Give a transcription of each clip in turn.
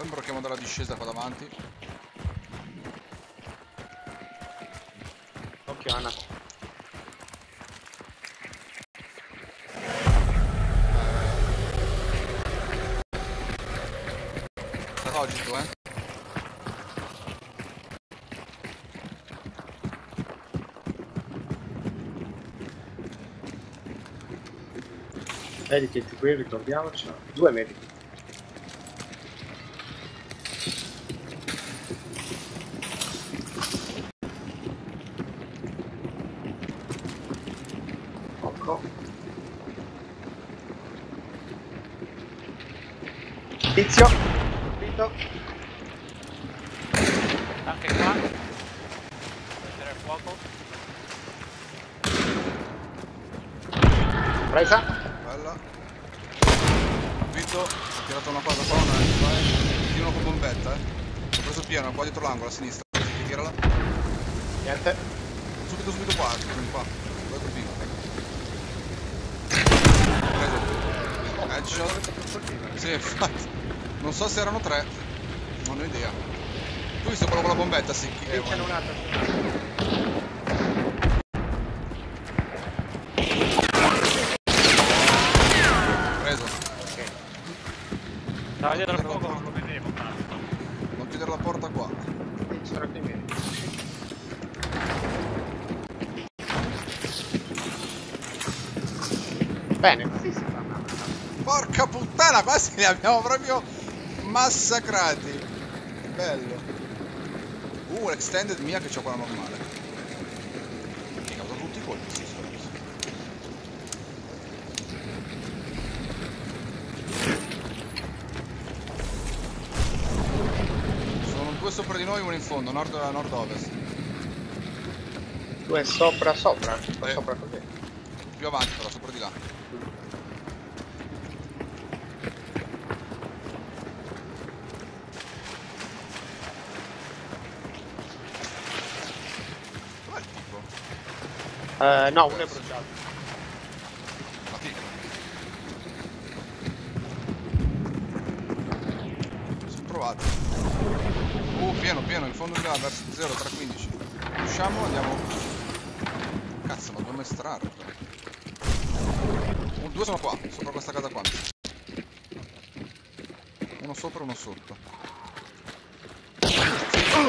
Poi imbrocchiamo dalla discesa qua davanti. Occhio Anna. Logico, eh? Medikit qui, ricordiamoci. Due medikit. Ecco. Tizio. Colpito. Anche qua. Prendere il fuoco. Presa. Bella. Vito, ho tirato una cosa qua, una vai. Tiro con bombetta, eh. Ho preso pieno, qua dietro l'angolo, a sinistra. Tirala. Niente. Subito, subito qua, vieni qua. Dove colpito? Preso. Headshot. Sì, infatti. Non so se erano tre. Non ho idea. Visto quello con la bombetta, sì. Qui c'è un altro. Preso. Stava dietro il fuoco, non lo vedevo. Non chiudere la porta qua. Ci sono qui i medici. Bene, così si fa una Porca puttana, quasi li abbiamo proprio massacrati. Bello. Uh, l'extended mia che c'ho quella normale. Mica, ho dato tutti i colpi, sì, adesso. Sono due sopra di noi, uno in fondo, nord- nord-ovest. Due sopra sopra. Eh. Sopra così. Più avanti però, sopra di là. Dov'è il tipo? Eh, no, uno è bruciato. Sono trovati. Uh, pieno, pieno, in fondo di là, verso 0, 315. Usciamo, andiamo. Cazzo, ma dobbiamo estrarre. due sono qua, sopra questa casa qua. Uno sopra e uno sotto. Vedo,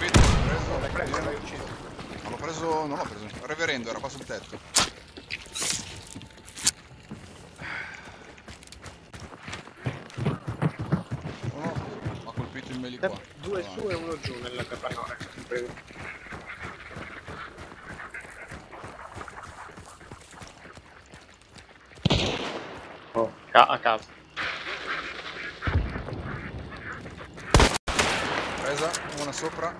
preso. L'hai preso, l'hai ucciso. Preso. non l'ho preso. Reverendo, era qua sul tetto. Uno ha colpito il meli qua. Due su e uno giù nella capannone. Oh, ca- a caso. Presa, una sopra,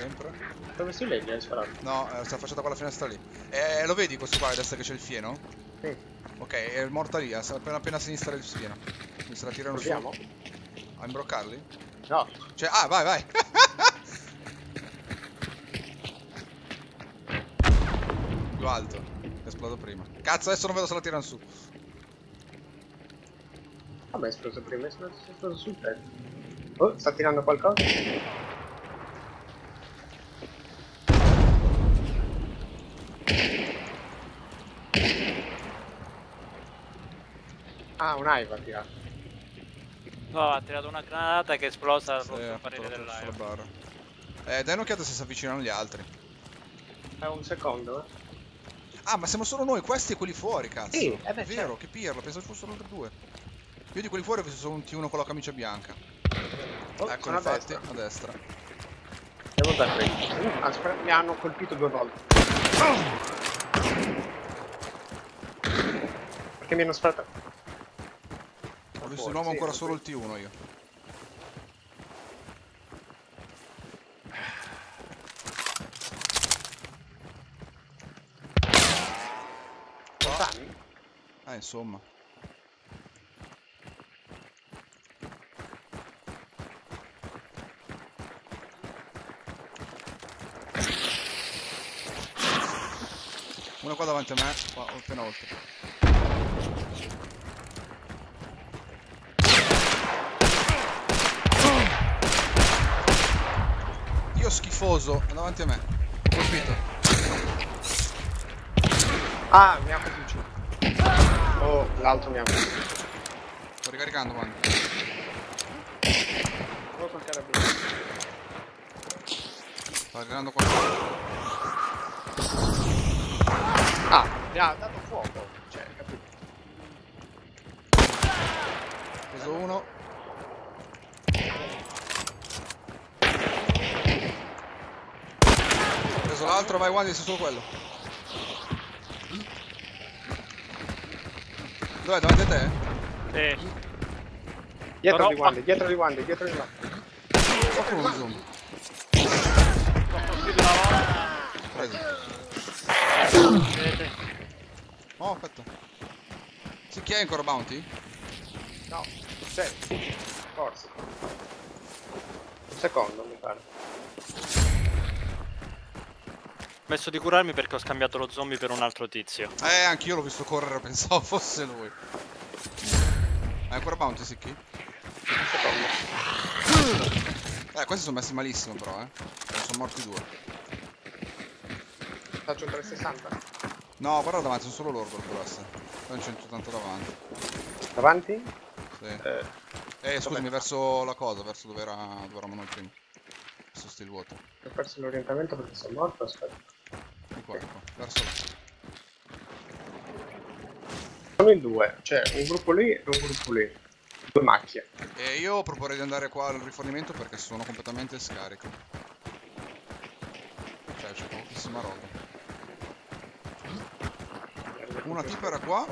sempre. Dove si legge hai sparato? No, eh, sta facendo quella finestra lì. Eh, lo vedi questo qua a destra che c'è il fieno? Sì. Ok, è morta lì, appena, appena a sinistra del fieno. Mi se la tirano su. Proviamo? A imbroccarli? No. Cioè, ah, vai, vai! Più alto. Esplodo prima. Cazzo, adesso non vedo se la tirano su. Vabbè, è esploso prima, è esploso, sul tetto. Oh, sta tirando qualcosa? Ah, un Aiva ha tirato. No, ha tirato una granata che è esplosa Sì, fatto parere barra. Eh, dai un'occhiata se si avvicinano gli altri. È un secondo, eh? Ah, ma siamo solo noi, questi e quelli fuori, cazzo. Sì, eh beh, È vero, certo. che pirla, pensavo ci fossero altri due. Io di quelli fuori ho visto solo un T1 con la camicia bianca. Oh, ecco, infatti, destra. a destra. Devo dar qui. Uh, aspetta, mi hanno colpito due volte. Perché mi hanno sparato. Di nuovo sì, ancora solo il T1 io. Lontani? Eh, insomma. Uno qua davanti a me, qua, appena oltre. Schifoso, davanti a me. Colpito. Ah, mi ha giù. Oh, l'altro mi ha giù. Sto ricaricando, man. Oh, col carabiniere. Sto ricaricando qualcosa. Ah, mi ha dato fuoco. Cioè, capito? Ho preso uno. Ho preso l'altro, vai Wandi, sei solo quello. Dov'è? Davanti a te? Sì. Dietro di Wandi, dietro di Wandi, dietro di Wandi. Offro un zoom. Preso. Oh, aspetta. Sì, chi è ancora Bounty? No, sei. Forse. Un secondo, mi pare. Ho messo di curarmi perché ho scambiato lo zombie per un altro tizio. Eh, anch'io l'ho visto correre, pensavo fosse lui. Hai ancora Bounty, Sicchi? Eh, questi sono messi malissimo però, eh. Sono morti due. Faccio un 360. No, guarda davanti, sono solo loro dovrebbero essere. Poi un 180 davanti. Davanti? Sì. Eh, Eh, scusami, Dov'è? verso la cosa, verso dove, era, dove eravamo noi prima. Verso still water. ho perso l'orientamento perché sono morto, aspetta. Di qua, di qua. Verso là. Sono in due, cioè un gruppo lì e un gruppo lì. Due macchie. E io proporrei di andare qua al rifornimento perché sono completamente scarico. Cioè, c'è pochissima roba. Una tipa era qua.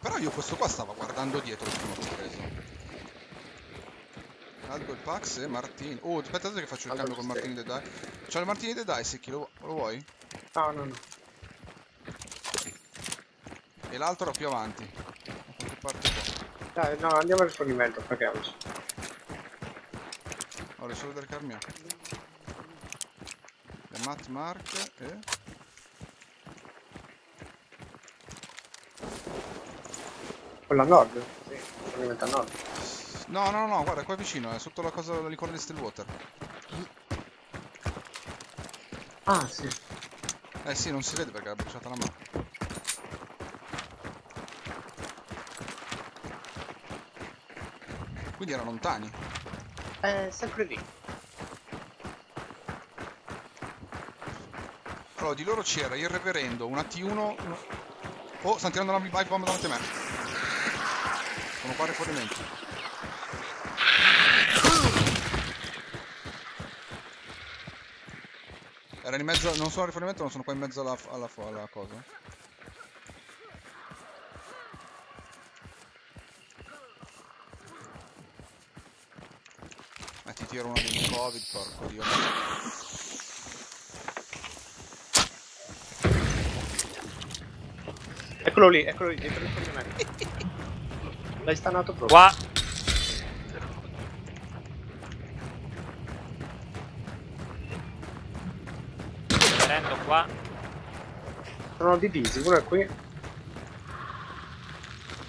Però io questo qua stava guardando dietro il primo che ho preso. Aldo il Pax e Martini. Oh, aspettate che faccio il Aldo cambio con Martini The Die. C'ho il Martini The Die, Secchi, lo, lo vuoi? No, no, no. E l'altro più avanti. Da qualche parte. Dai, no, andiamo al rifornimento, paghiamoci. Ho risolto del carmio. Le Matt Mark e... Quella a nord? Sì, rifornimento a nord. No, no, no, guarda, qua vicino, è sotto la cosa, l'icona di Stillwater. Ah, sì. Eh sì, non si vede perché l'ha bruciata la mano. Quindi erano lontani. È sempre lì. Allora, di loro c'era il reverendo, una T1... uno- Oh, stanno tirando la bike bomb davanti a me. Sono qua a rifornimento. Erano in mezzo, non sono a rifornimento, non sono qua in mezzo alla, alla, alla cosa. Eh, ti tiro una del covid, porco dio. Eccolo lì, eccolo lì, dietro il rifornimento. L'hai stannato proprio. Qua. Prendo qua. Sono divisi, uno è qui.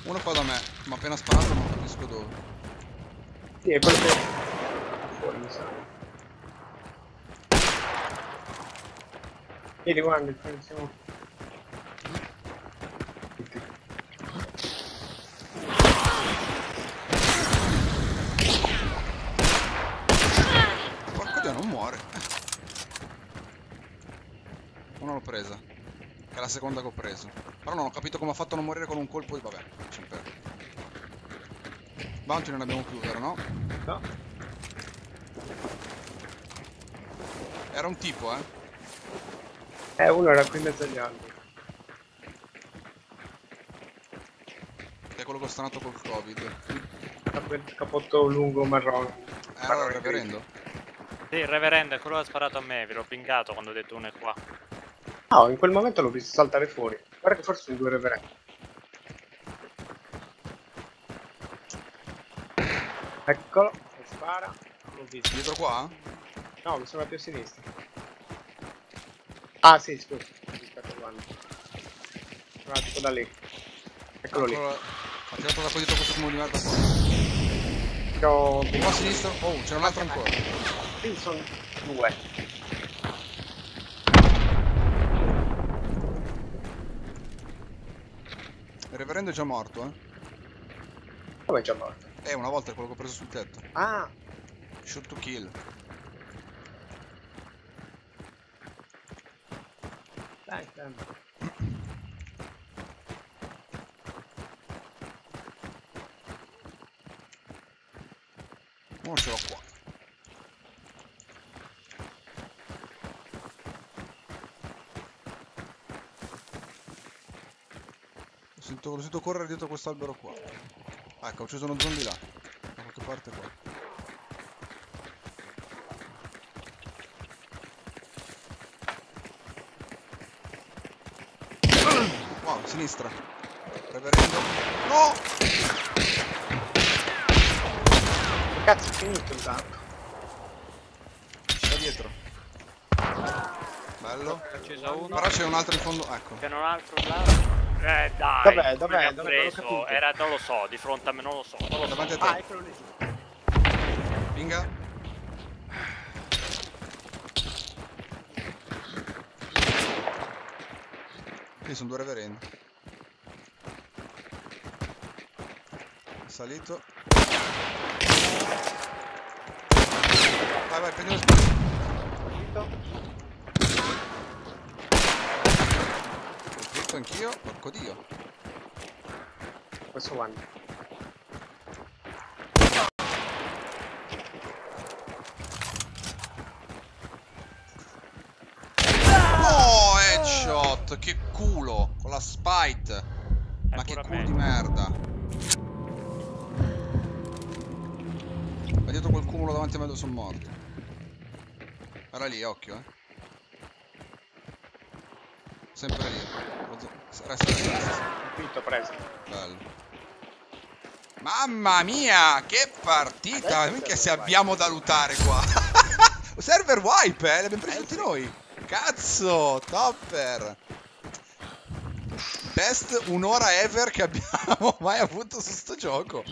Uno qua da me, ma appena sparato non capisco dove. Sì, è quello che... Fuori, mi sa. Vieni, guarda, siamo... Porco dio, non muore. Una l'ho presa. Che è la seconda che ho preso. Però non ho capito come ha fatto a non morire con un colpo di... Vabbè, ci perdo. Bounty non abbiamo più, vero no? No? Era un tipo, eh. Eh, uno era qui in mezzo agli alberi. È quello che ho stanato col covid. Il capotto lungo marrone. Eh, allora il reverendo. Sì, il reverendo è quello che ha sparato a me, ve l'ho pingato quando ho detto uno è qua. No, in quel momento l'ho visto saltare fuori. Guarda che forse sono due reverendi. Eccolo, spara. L'ho visto. Dietro qua? No, mi sono più a sinistra. Ah, sì, scusa. Aspetta, guarda. Sono tipo da lì. Eccolo lì. Ancora- Ha tirato da qua dietro questo di merda qua. Ho... Uno a sinistra. Oh, c'è un altro ancora. Qui sono due. Il reverendo è già morto, eh. Come è già morto? Eh, una volta è quello che ho preso sul tetto. Ah, Shoot to kill. Dai, dai. Uno ce l'ho qua. Lo sento, lo sento correre dietro quest'albero qua. Ecco, ho ucciso uno zombie là. Da qualche parte qua. Wow, a sinistra. Reverendo. No! Cazzo è finito il danno? Da dietro. Bello. Però c'è un altro in fondo. Ecco. C'è un altro là. Eh dai. Dov'è? Dov'è? Dov'è? Preso? Era, non lo so, di fronte a me non lo so. Non lo so. Davanti a te. Ah, eccolo lì. Pinga. Qui sono due reverendi. Salito. Vai, vai, prendi lo spazio. Finito? Ho scritto anch'io. Porco dio. Questo one. Oh, headshot! Che culo! Con la spite! Ma che culo me. di merda! Va dietro quel cumulo davanti a me dove sono morto. Era lì, occhio, eh. Sempre lì. Resta lì. Finito, preso. Bello. Mamma mia, che partita! Adesso Minchia se abbiamo da lootare qua. server wipe, eh, l'abbiamo presi Eh, tutti noi. Cazzo, topper. Best un'ora ever che abbiamo mai avuto su sto gioco.